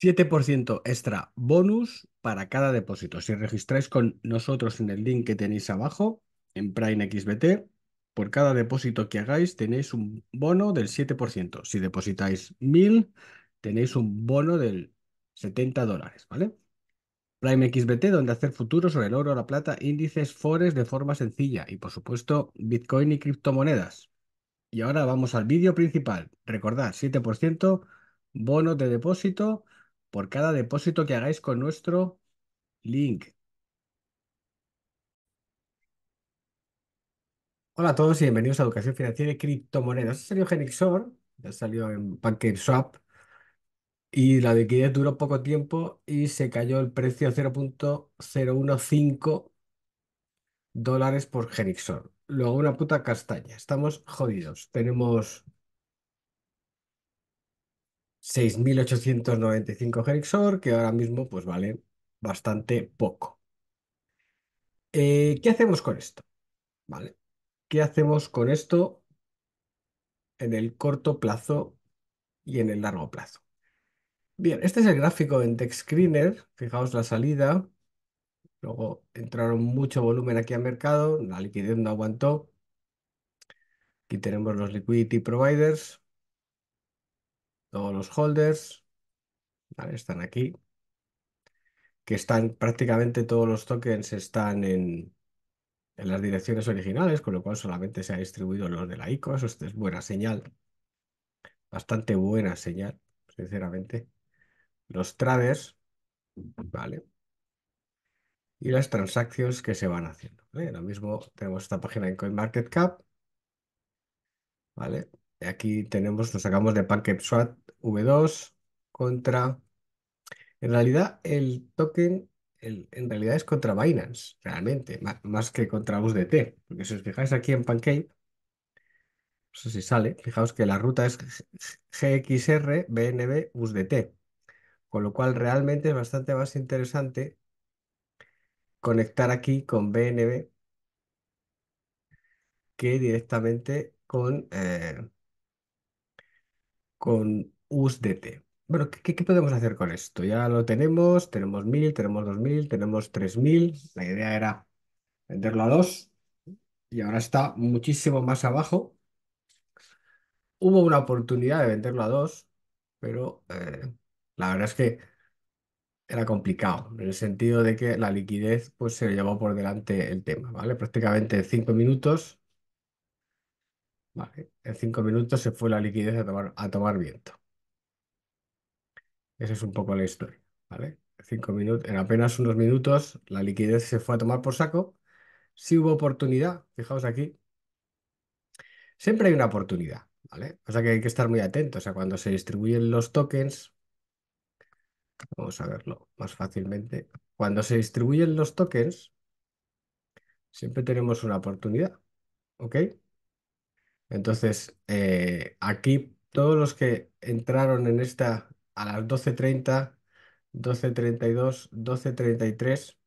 7% extra bonus para cada depósito. Si registráis con nosotros en el link que tenéis abajo, en Prime XBT, por cada depósito que hagáis tenéis un bono del 7%. Si depositáis 1000, tenéis un bono del 70 dólares, ¿vale? Prime XBT, donde hacer futuros sobre el oro, la plata, índices, forex de forma sencilla y, por supuesto, Bitcoin y criptomonedas. Y ahora vamos al vídeo principal. Recordad, 7% bono de depósito por cada depósito que hagáis con nuestro link. Hola a todos y bienvenidos a Educación Financiera y Criptomonedas. Ha salido Genixor, ya salió en PancakeSwap y la liquidez duró poco tiempo y se cayó el precio a 0.015 dólares por Genixor. Luego una puta castaña. Estamos jodidos. Tenemos 6.895 Genixor, que ahora mismo pues vale bastante poco. Eh, ¿qué hacemos con esto? ¿Vale? ¿Qué hacemos con esto en el corto plazo y en el largo plazo? Bien, este es el gráfico en TechScreener. Fijaos la salida. Luego entraron mucho volumen aquí al mercado, la liquidez no aguantó. Aquí tenemos los liquidity providers, todos los holders, están aquí, que están prácticamente todos los tokens están en, en las direcciones originales, con lo cual solamente se ha distribuido los de la ICO. Eso es buena señal, bastante buena señal, sinceramente. Los traders, ¿vale? y las transacciones que se van haciendo. Ahora mismo tenemos esta página en CoinMarketCap. ¿Vale? Aquí tenemos, nos sacamos de PancakeSwap V2 contra... En realidad, el token en realidad es contra Binance, realmente, más, que contra USDT. Porque si os fijáis aquí en Pancake, no sé si sale, fijaos que la ruta es GXR, BNB, USDT. Con lo cual realmente es bastante más interesante conectar aquí con BNB que directamente con, eh, con USDT. Bueno, ¿qué, ¿qué, podemos hacer con esto? Ya lo tenemos, tenemos 1000, tenemos 2000, tenemos 3000. La idea era venderlo a 2 y ahora está muchísimo más abajo. Hubo una oportunidad de venderlo a 2, pero eh, la verdad es que era complicado, en el sentido de que la liquidez pues, se llevó por delante el tema, ¿vale? Prácticamente en cinco minutos, En cinco minutos se fue la liquidez a tomar, a tomar viento. Esa es un poco la historia, ¿vale? Cinco minutos, en apenas unos minutos la liquidez se fue a tomar por saco. Si hubo oportunidad, fijaos aquí. Siempre hay una oportunidad, ¿vale? O sea que hay que estar muy atentos. O cuando se distribuyen los tokens, Vamos a verlo más fácilmente. Cuando se distribuyen los tokens, siempre tenemos una oportunidad. ¿Ok? Entonces, eh, aquí todos los que entraron en esta a las 12.30, 12.32, 12.33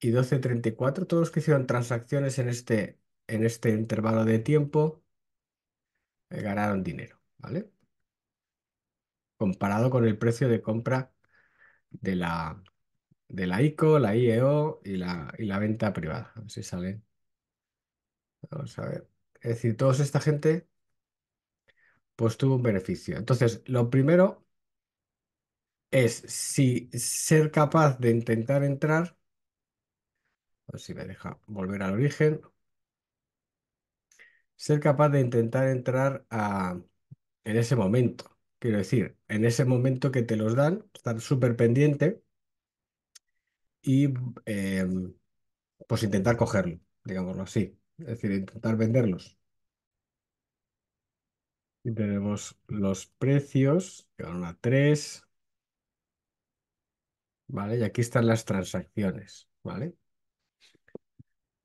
y 12.34, todos los que hicieron transacciones en este, en este intervalo de tiempo, eh, ganaron dinero. ¿Vale? comparado con el precio de compra de la, de la ICO, la IEO y la, y la venta privada. A ver si sale. Vamos a ver. Es decir, toda esta gente pues tuvo un beneficio. Entonces, lo primero es si ser capaz de intentar entrar, a si me deja volver al origen, ser capaz de intentar entrar a, en ese momento. Quiero decir, en ese momento que te los dan, estar súper pendiente y em, pues intentar cogerlo, digámoslo así. Es decir, intentar venderlos. Tenemos los precios, que van a 3. ¿Vale? Y aquí están las transacciones, ¿vale?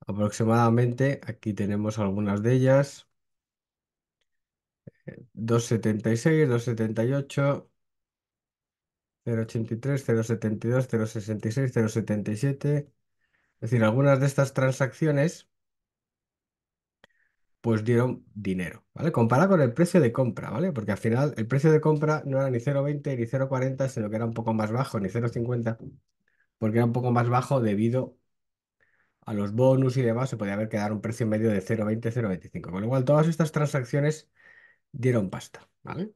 Aproximadamente, aquí tenemos algunas de ellas. 276, 278, 083, 072, 066, 077. Es decir, algunas de estas transacciones pues dieron dinero, ¿vale? Comparado con el precio de compra, ¿vale? Porque al final el precio de compra no era ni 0,20 ni 0,40, sino que era un poco más bajo, ni 0,50, porque era un poco más bajo debido a los bonus y demás, se podía haber quedado un precio medio de 0,20, 0,25. Con lo cual, todas estas transacciones dieron pasta, ¿vale?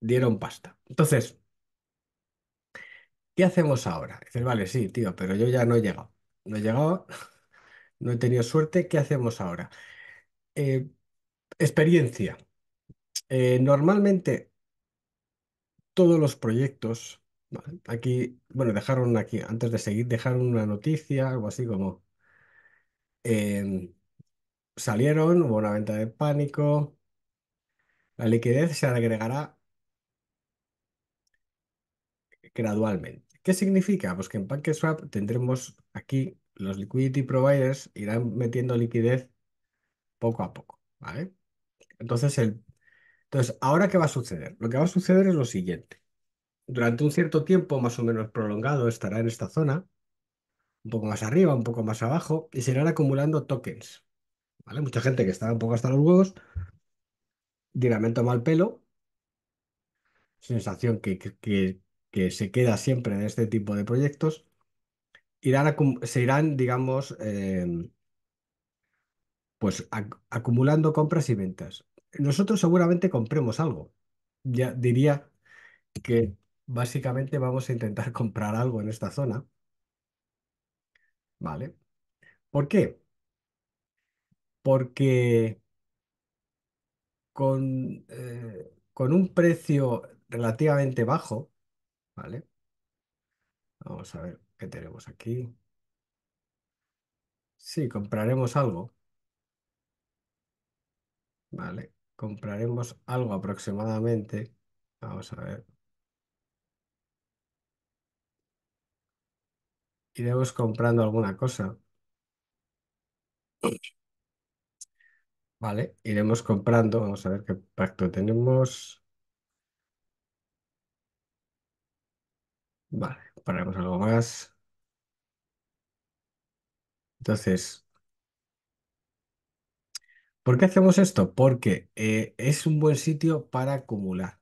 Dieron pasta. Entonces, ¿qué hacemos ahora? Dices, vale, sí, tío, pero yo ya no he llegado. No he llegado, no he tenido suerte. ¿Qué hacemos ahora? Eh, experiencia. Eh, normalmente todos los proyectos. Aquí, bueno, dejaron aquí, antes de seguir, dejaron una noticia, algo así como, em, salieron, hubo una venta de pánico, la liquidez se agregará gradualmente. ¿Qué significa? Pues que en PancakeSwap tendremos aquí, los liquidity providers irán metiendo liquidez poco a poco, ¿vale? Entonces, el, entonces, ¿ahora qué va a suceder? Lo que va a suceder es lo siguiente. Durante un cierto tiempo, más o menos prolongado, estará en esta zona, un poco más arriba, un poco más abajo, y se irán acumulando tokens, ¿vale? Mucha gente que está un poco hasta los huevos dirá, me toma el pelo, sensación que, que, que- se queda siempre en este tipo de proyectos, irán se irán, digamos, em, pues ac- acumulando compras y ventas. Nosotros seguramente compremos algo. Ya diría que básicamente vamos a intentar comprar algo en esta zona, ¿vale? ¿Por qué? Porque con, eh, con un precio relativamente bajo, ¿vale? Vamos a ver qué tenemos aquí. Sí, compraremos algo, ¿vale? Compraremos algo aproximadamente. Vamos a ver. Iremos comprando alguna cosa, ¿vale? Iremos comprando. Vamos a ver qué pacto tenemos. Vale, compraremos algo más. Entonces, ¿por qué hacemos esto? Porque eh, es un buen sitio para acumular,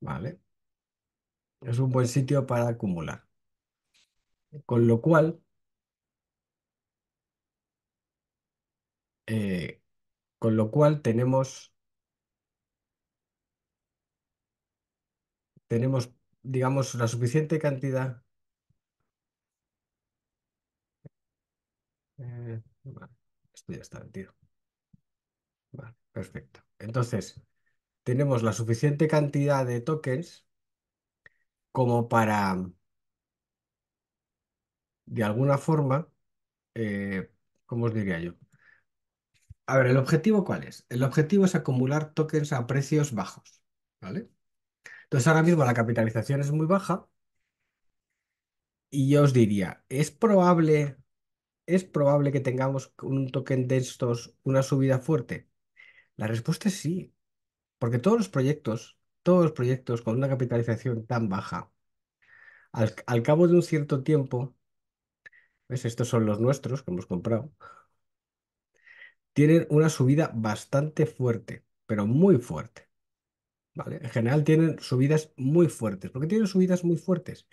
¿vale? Es un buen sitio para acumular. Con lo cual, eh, con lo cual tenemos, tenemos, digamos, la suficiente cantidad. Eh, esto ya está metido. Vale, perfecto. Entonces, tenemos la suficiente cantidad de tokens como para, de alguna forma, eh, ¿cómo os diría yo? A ver, ¿el objetivo cuál es? El objetivo es acumular tokens a precios bajos, ¿vale? Entonces, ahora mismo la capitalización es muy baja y yo os diría, ¿es probable, es probable que tengamos un token de estos una subida fuerte? La respuesta es sí, porque todos los proyectos, todos los proyectos con una capitalización tan baja, al, al cabo de un cierto tiempo, ¿ves? Estos son los nuestros que hemos comprado, tienen una subida bastante fuerte, pero muy fuerte, ¿vale? En general tienen subidas muy fuertes. ¿Por qué tienen subidas muy fuertes?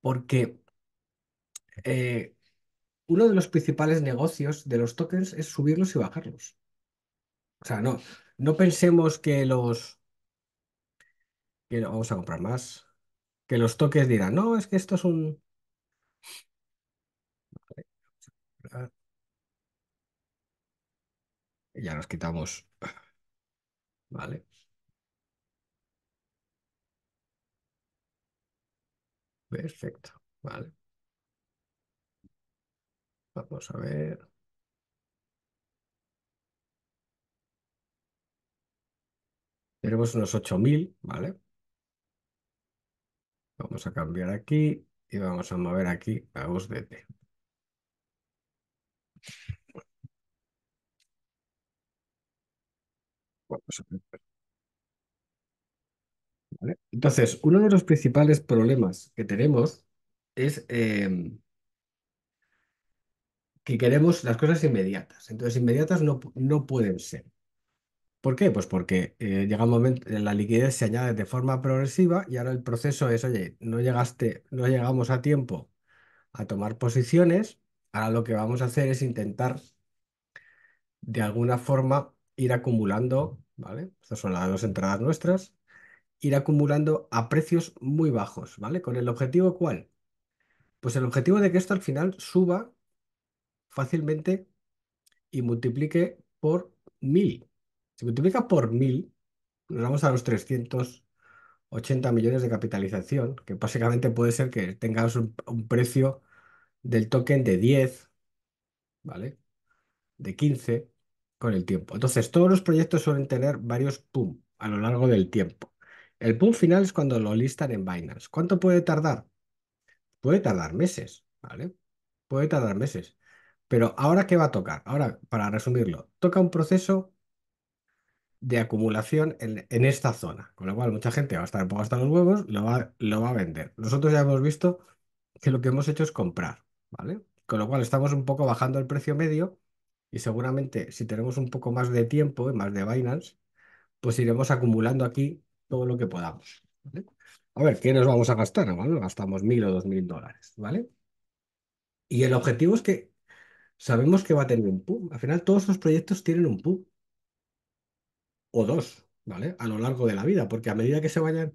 Porque eh, uno de los principales negocios de los tokens es subirlos y bajarlos. O sea, no, no pensemos que los... que vamos a comprar más. Que los tokens dirán, no, es que esto es un... Y ya nos quitamos. Vale. Perfecto. Vale. Vamos a ver. Tenemos unos 8000, ¿vale? Vamos a cambiar aquí y vamos a mover aquí a USDT. Vamos a ver, ¿vale? Entonces, uno de los principales problemas que tenemos es, eh, que queremos las cosas inmediatas. Entonces, inmediatas no, no pueden ser. ¿Por qué? Pues porque eh, llega un momento, la liquidez se añade de forma progresiva y ahora el proceso es, oye, no llegaste, no llegamos a tiempo a tomar posiciones, ahora lo que vamos a hacer es intentar de alguna forma ir acumulando, ¿vale? Estas son las dos entradas nuestras, ir acumulando a precios muy bajos, ¿vale? ¿Con el objetivo cuál? Pues el objetivo de que esto al final suba fácilmente y multiplique por mil. Si multiplica por mil, nos vamos a los 380 millones de capitalización, que básicamente puede ser que tengas un, un precio del token de 10, ¿vale? De 15 con el tiempo. Entonces, todos los proyectos suelen tener varios PUM a lo largo del tiempo. El PUM final es cuando lo listan en Binance. ¿Cuánto puede tardar? Puede tardar meses, ¿vale? Puede tardar meses. Pero ahora, ¿qué va a tocar? Ahora, para resumirlo, toca un proceso de acumulación en, esta zona, con lo cual mucha gente va a estar un poco hasta los huevos, lo va, lo va a vender. Nosotros ya hemos visto que lo que hemos hecho es comprar, ¿vale? Con lo cual estamos un poco bajando el precio medio y seguramente si tenemos un poco más de tiempo y más de Binance, pues iremos acumulando aquí todo lo que podamos. A ver, ¿qué nos vamos a gastar? Nos gastamos mil o dos mil dólares, ¿vale? Y el objetivo es que sabemos que va a tener un PUM. Al final todos los proyectos tienen un PUM o dos, ¿vale? A lo largo de la vida, porque a medida que se vayan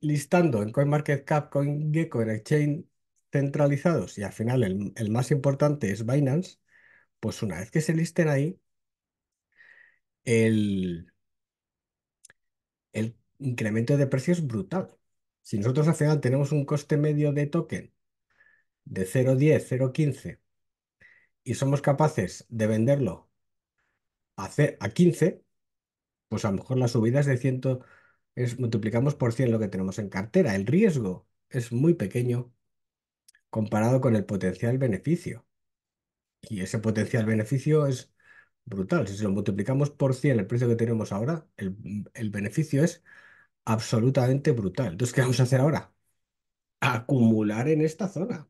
listando en CoinMarketCap, CoinGecko, en exchange centralizados y al final el, el más importante es Binance, pues una vez que se listen ahí, el, el incremento de precio es brutal. Si nosotros al final tenemos un coste medio de token de 0.10, 0.15 y somos capaces de venderlo a, a 15, pues a lo mejor la subida es de 100, es, multiplicamos por 100 lo que tenemos en cartera. El riesgo es muy pequeño comparado con el potencial beneficio. Y ese potencial beneficio es brutal. Si se lo multiplicamos por 100 el precio que tenemos ahora, el, el beneficio es absolutamente brutal. Entonces, ¿qué vamos a hacer ahora? Acumular en esta zona.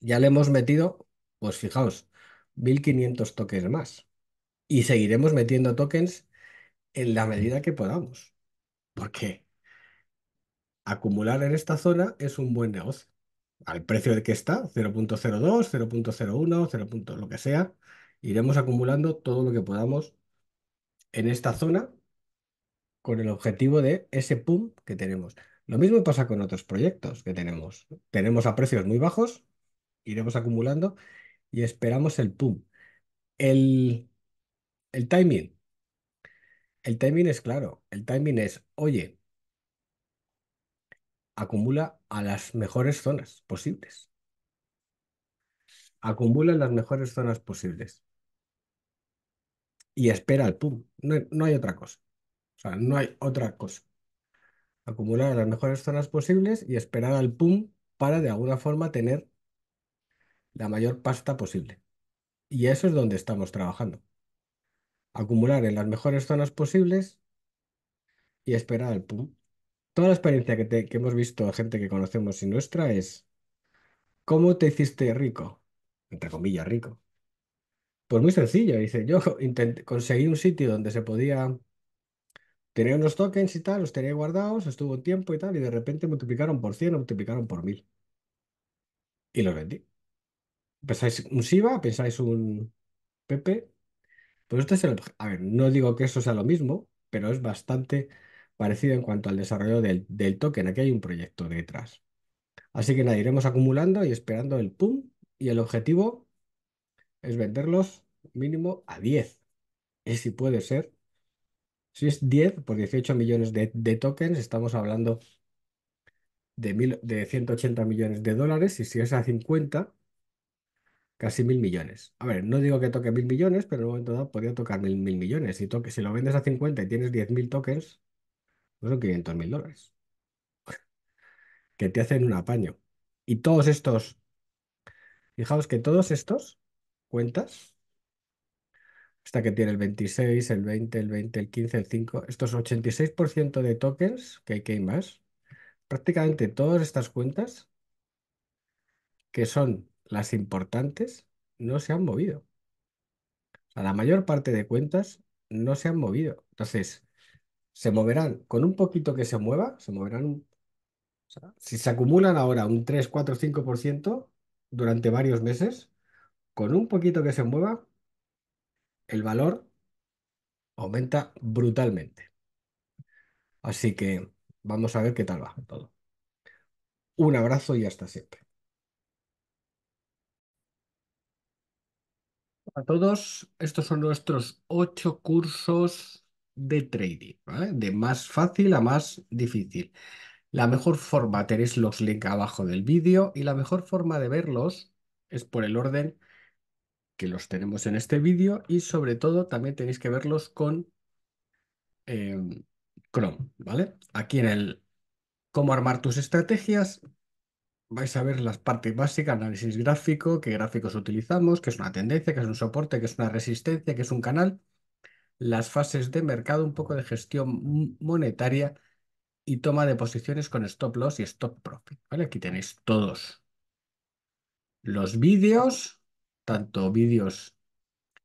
Ya le hemos metido, pues fijaos, 1500 tokens más. Y seguiremos metiendo tokens en la medida que podamos. Porque acumular en esta zona es un buen negocio. Al precio del que está, 0.02, 0.01, 0. lo que sea, iremos acumulando todo lo que podamos en esta zona con el objetivo de ese pum que tenemos. Lo mismo pasa con otros proyectos que tenemos. Tenemos a precios muy bajos, iremos acumulando y esperamos el pum. El, el timing. El timing es claro. El timing es, oye, acumula a las mejores zonas posibles. Acumula las mejores zonas posibles. Y espera el pum. No, no hay otra cosa. O sea, no hay otra cosa. Acumular las mejores zonas posibles y esperar al pum para de alguna forma tener la mayor pasta posible. Y eso es donde estamos trabajando. Acumular en las mejores zonas posibles y esperar al pum. Toda la experiencia que, te- que hemos visto de gente que conocemos y nuestra es, ¿cómo te hiciste rico? Entre comillas, rico. Pues muy sencillo, dice, yo conseguí un sitio donde se podía tener unos tokens y tal, los tenía guardados, estuvo un tiempo y tal, y de repente multiplicaron por 100 o multiplicaron por 1000. Y los vendí. ¿Pensáis un Shiba? ¿Pensáis un Pepe? Pues este es el... A ver, no digo que eso sea lo mismo, pero es bastante parecido en cuanto al desarrollo del, del token. Aquí hay un proyecto detrás. Así que nada, iremos acumulando y esperando el pum. Y el objetivo es venderlos mínimo a 10. Y si puede ser, si es 10 por 18 millones de, de tokens, estamos hablando de, mil, de 180 millones de dólares. Y si es a 50, casi mil millones. A ver, no digo que toque mil millones, pero en un momento dado podría tocar mil, mil millones. Si, toque, si lo vendes a 50 y tienes 10.000 tokens, pues son 500 mil dólares, que te hacen un apaño. Y todos estos, fijaos que todos estos cuentas, esta que tiene el 26, el 20, el 20, el 15, el 5, estos 86% de tokens que hay que hay más, prácticamente todas estas cuentas, que son las importantes, no se han movido. O la mayor parte de cuentas no se han movido. Entonces, se moverán con un poquito que se mueva, se moverán un- si se acumulan ahora un 3, 4, 5% durante varios meses, con un poquito que se mueva, el valor aumenta brutalmente. Así que vamos a ver qué tal va todo. Un abrazo y hasta siempre. A todos, estos son nuestros ocho cursos de trading. De más fácil a más difícil. La mejor forma, tenéis los links abajo del vídeo y la mejor forma de verlos es por el orden que los tenemos en este vídeo y sobre todo también tenéis que verlos con em, Chrome, ¿vale? Aquí en el cómo armar tus estrategias vais a ver las partes básicas, análisis gráfico, qué gráficos utilizamos, qué es una tendencia, qué es un soporte, qué es una resistencia, qué es un canal, las fases de mercado, un poco de gestión monetaria y toma de posiciones con stop loss y stop profit, ¿vale? Aquí tenéis todos los vídeos, tanto vídeos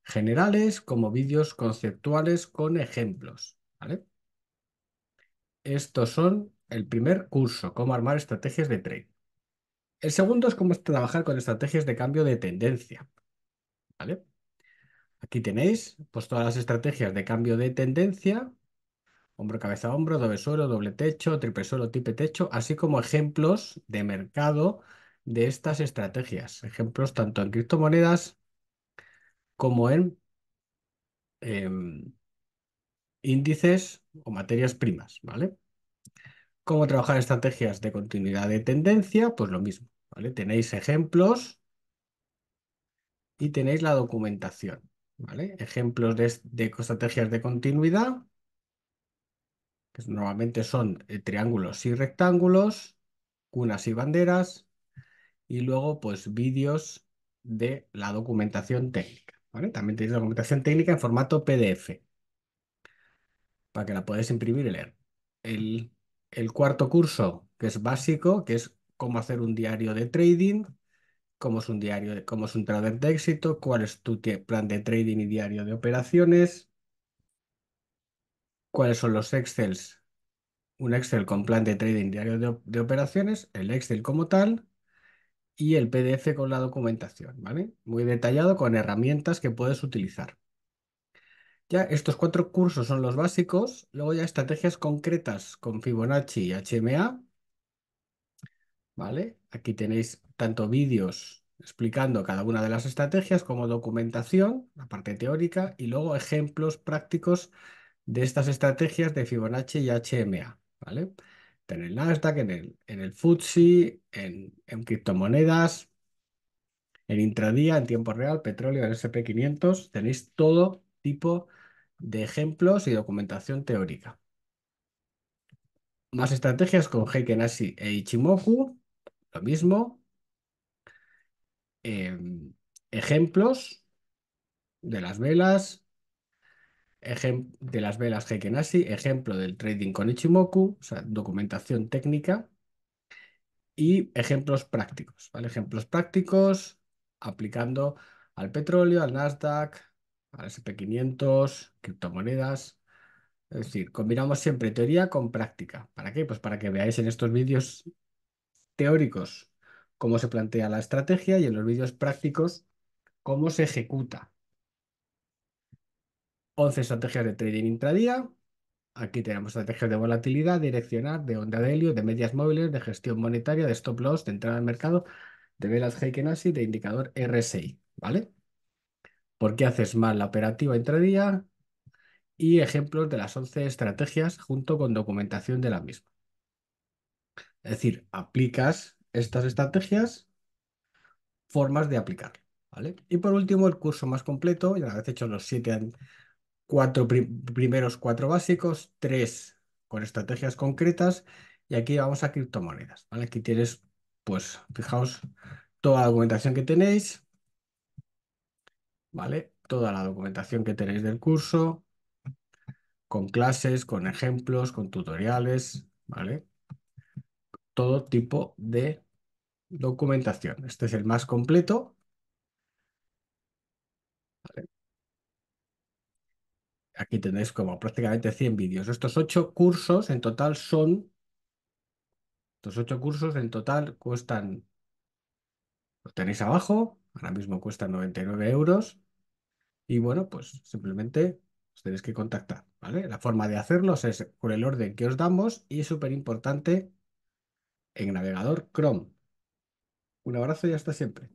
generales como vídeos conceptuales con ejemplos, ¿vale? Estos son el primer curso, cómo armar estrategias de trade. El segundo es cómo trabajar con estrategias de cambio de tendencia, ¿vale? Aquí tenéis pues todas las estrategias de cambio de tendencia, hombro, cabeza, hombro, doble suelo, doble techo, triple suelo, triple techo, así como ejemplos de mercado de estas estrategias. Ejemplos tanto en criptomonedas como en em, índices o materias primas, ¿vale? ¿Cómo trabajar estrategias de continuidad de tendencia? Pues lo mismo, Tenéis ejemplos y tenéis la documentación, ¿vale? Ejemplos de, estrategias de continuidad, que normalmente son eh, triángulos y rectángulos, cunas y banderas, y luego pues vídeos de la documentación técnica. También tenéis documentación técnica en formato PDF, para que la podáis imprimir y leer. El, el cuarto curso, que es básico, que es cómo hacer un diario de trading, cómo es un diario, cómo es un trader de éxito, cuál es tu plan de trading y diario de operaciones, cuáles son los Excels, un Excel con plan de trading diario de operaciones, el Excel como tal y el PDF con la documentación, ¿vale? Muy detallado con herramientas que puedes utilizar. Ya estos cuatro cursos son los básicos, luego ya estrategias concretas con Fibonacci y HMA, ¿vale? Aquí tenéis tanto vídeos explicando cada una de las estrategias como documentación, la parte teórica, y luego ejemplos prácticos de estas estrategias de Fibonacci y HMA, ¿vale? En el Nasdaq, en el, en el FTSE, en, en criptomonedas, en intradía, en tiempo real, petróleo, en SP500, tenéis todo tipo de ejemplos y documentación teórica. Más estrategias con Heiken Ashi e Ichimoku, lo mismo. Em, ejemplos de las velas, ejem- de las velas Heiken Ashi, ejemplo del trading con Ichimoku, o sea, documentación técnica y ejemplos prácticos, ¿vale? Ejemplos prácticos aplicando al petróleo, al Nasdaq, al SP500, criptomonedas. Es decir, combinamos siempre teoría con práctica. ¿Para qué? Pues para que veáis en estos vídeos teóricos cómo se plantea la estrategia y en los vídeos prácticos cómo se ejecuta. 11 estrategias de trading intradía. Aquí tenemos estrategias de volatilidad, direccional, de onda de helio, de medias móviles, de gestión monetaria, de stop loss, de entrada al mercado, de velas Heiken Ashi, de indicador RSI, ¿vale? ¿Por qué haces mal la operativa intradía? Y ejemplos de las 11 estrategias junto con documentación de la misma. Es decir, aplicas estas estrategias, formas de aplicar, ¿vale? Y por último, el curso más completo, ya una vez hecho los siete, cuatro pri- primeros cuatro básicos, tres con estrategias concretas, y aquí vamos a criptomonedas, ¿vale? Aquí tienes, pues, fijaos, toda la documentación que tenéis, ¿vale? Toda la documentación que tenéis del curso, con clases, con ejemplos, con tutoriales, ¿vale? todo tipo de documentación. Este es el más completo. Aquí tenéis como prácticamente 100 vídeos. Estos 8 cursos en total son... Estos 8 cursos en total cuestan... Los tenéis abajo. Ahora mismo cuestan 99 euros. Y bueno, pues simplemente os tenéis que contactar. ¿vale? La forma de hacerlos es por el orden que os damos y es súper importante en navegador Chrome. Un abrazo y hasta siempre.